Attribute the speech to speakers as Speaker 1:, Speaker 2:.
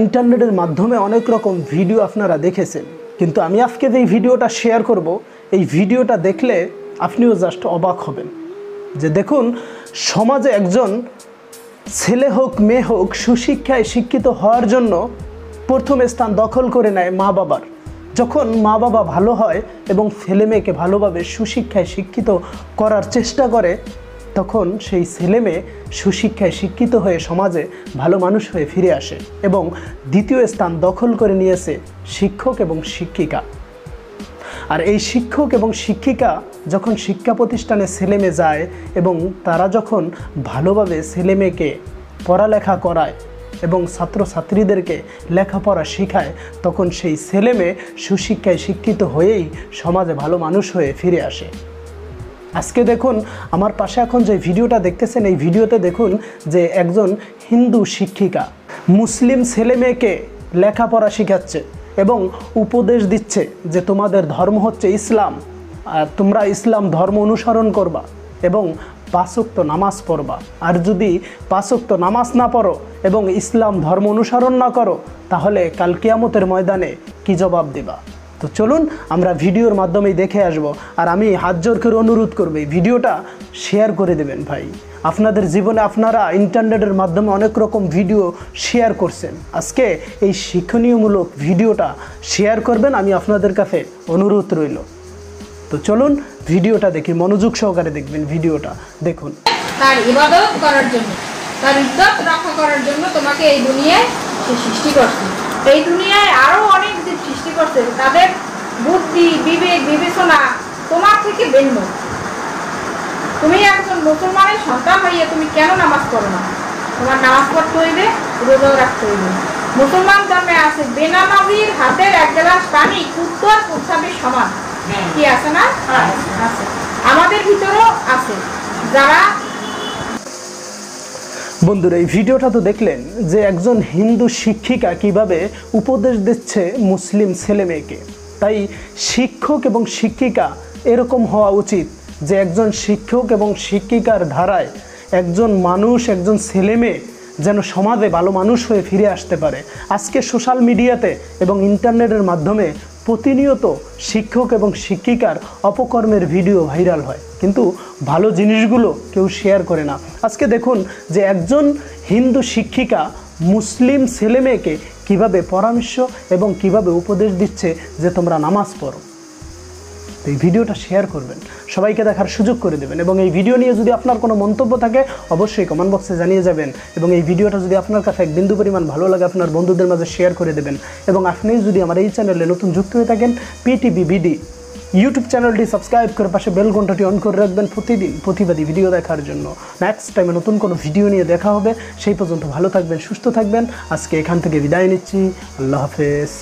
Speaker 1: ইন্টারনেটের মাধ্যমে অনেক রকম ভিডিও আপনারা দেখেছেন। কিন্তু আমি আজকে যে ভিডিওটা শেয়ার করব, এই ভিডিওটা দেখলে আপনিও জাস্ট অবাক হবেন। যে দেখুন, সমাজে একজন ছেলে হোক, মেয়ে হোক, সুশিক্ষায় শিক্ষিত হওয়ার জন্য প্রথম স্থান দখল করে নেয় মা বাবার। যখন মা বাবা ভালো হয় এবং ছেলে মেয়েকে ভালোভাবে সুশিক্ষায় শিক্ষিত করার চেষ্টা করে তখন সেই ছেলে মেয়ে সুশিক্ষায় শিক্ষিত হয়ে সমাজে ভালো মানুষ হয়ে ফিরে আসে এবং দ্বিতীয় স্থান দখল করে নিয়েছে শিক্ষক এবং শিক্ষিকা। আর এই শিক্ষক এবং শিক্ষিকা যখন শিক্ষা প্রতিষ্ঠানে ছেলে মেয়ে যায় এবং তারা যখন ভালোভাবে ছেলে মেয়েকে পড়ালেখা করায় এবং ছাত্রছাত্রীদেরকে লেখাপড়া শেখায়, তখন সেই ছেলে মেয়ে সুশিক্ষায় শিক্ষিত হয়েই সমাজে ভালো মানুষ হয়ে ফিরে আসে। আজকে দেখুন, আমার পাশে এখন যে ভিডিওটা দেখতেছেন, এই ভিডিওতে দেখুন যে একজন হিন্দু শিক্ষিকা মুসলিম ছেলে মেয়েকে লেখাপড়া শিখাচ্ছে এবং উপদেশ দিচ্ছে যে তোমাদের ধর্ম হচ্ছে ইসলাম, আর তোমরা ইসলাম ধর্ম অনুসরণ করবা এবং পাঁচক্ত নামাজ পড়বা। আর যদি পাঁচক্ত নামাজ না পড়ো এবং ইসলাম ধর্ম অনুসরণ না করো, তাহলে কাল কিয়ামতের ময়দানে কি জবাব দিবা? তো চলুন আমরা ভিডিওর মাধ্যমেই দেখে আসব। আর আমি হাত জোর করে অনুরোধ করব, এই ভিডিওটা শেয়ার করে দেবেন ভাই। আপনাদের জীবনে আপনারা ইন্টারনেটের মাধ্যমে অনেক রকম ভিডিও শেয়ার করছেন। আজকে এই শিক্ষণীয়মূলক ভিডিওটা শেয়ার করবেন, আমি আপনাদের কাছে অনুরোধ রইল। তো চলুন ভিডিওটা দেখি, মনোযোগ সহকারে দেখবেন ভিডিওটা। দেখুন।
Speaker 2: তার ইবাদত করার জন্য, তার ইজ্জত রক্ষা করার জন্য তোমাকে এই দুনিয়ায় সৃষ্টি করছে। এই দুনিয়ায় আরও অনেক জীব সৃষ্টি করছে তাদের বুদ্ধি বিবেক বিবেচনা তোমার থেকে ভিন্ন। তুমি একজন মুসলমানের সন্তান হইয়ে তুমি কেন নামাজ পড়ো না? তোমার নামাজ পড়তে হইবে রোজাও রাখতে হইবে। মুসলমান ধর্মে আছে বেনামাজির হাতের এক গ্লাস পানি কুত্তর প্রস্তাবের সমান। কি আছে না? আছে। আমাদের ভিতরেও আছে। যারা
Speaker 1: বন্ধুরা, এই ভিডিওটা তো দেখলেন যে একজন হিন্দু শিক্ষিকা কীভাবে উপদেশ দিচ্ছে মুসলিম ছেলে মেয়েকে। তাই শিক্ষক এবং শিক্ষিকা এরকম হওয়া উচিত যে একজন শিক্ষক এবং শিক্ষিকার ধারায় একজন মানুষ, একজন ছেলে মেয়ে যেন সমাজে ভালো মানুষ হয়ে ফিরে আসতে পারে। আজকে সোশ্যাল মিডিয়াতে এবং ইন্টারনেটের মাধ্যমে প্রতিনিয়ত শিক্ষক এবং শিক্ষিকার অপকর্মের ভিডিও ভাইরাল হয়। কিন্তু ভালো জিনিসগুলো কেউ শেয়ার করে না। আজকে দেখুন যে একজন হিন্দু শিক্ষিকা মুসলিম ছেলেমেয়েকে কীভাবে পরামর্শ এবং কীভাবে উপদেশ দিচ্ছে যে তোমরা নামাজ পড়ো। তো এই ভিডিওটা শেয়ার করবেন। সবাইকে দেখার সুযোগ করে দেবেন এবং এই ভিডিও নিয়ে যদি আপনার কোনো মন্তব্য থাকে, অবশ্যই কমেন্ট বক্সে জানিয়ে যাবেন এবং এই ভিডিওটা যদি আপনার কাছে এক বিন্দু পরিমাণ ভালো লাগে, আপনার বন্ধুদের মাঝে শেয়ার করে দেবেন। এবং আপনি যদি আমার এই চ্যানেলে নতুন যুক্ত হয়ে থাকেন পিটিভি বিডি ইউটিউব চ্যানেলটি সাবস্ক্রাইব করে পাশে বেল ঘন্টাটি অন করে রাখবেন প্রতিদিন প্রতিবাদী ভিডিও দেখার জন্য। নেক্সট টাইমে নতুন কোনো ভিডিও নিয়ে দেখা হবে, সেই পর্যন্ত ভালো থাকবেন, সুস্থ থাকবেন। আজকে এখান থেকে বিদায় নিচ্ছি। আল্লাহ হাফেজ।